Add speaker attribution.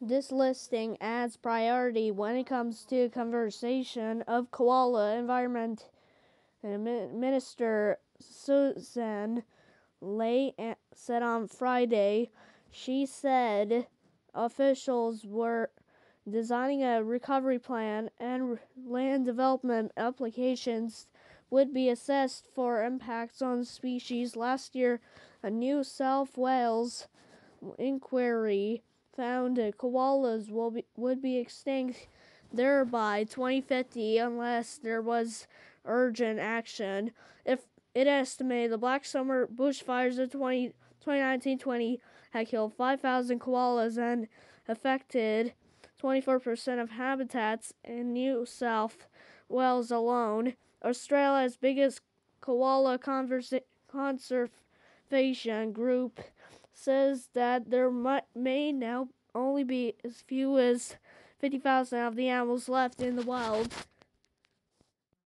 Speaker 1: This listing adds priority when it comes to conservation of koala environment. Minister Susan Ley said on Friday, she said officials were designing a recovery plan and land development applications would be assessed for impacts on species. Last year, a New South Wales inquiry found that koalas will be, would be extinct there by 2050 unless there was urgent action. If it estimated the Black Summer bushfires of 20, 2019-20 had killed 5,000 koalas and affected 24% of habitats in New South Wales alone. Australia's biggest koala conservation group says that there might, may now only be as few as 50,000 of the animals left in the wild.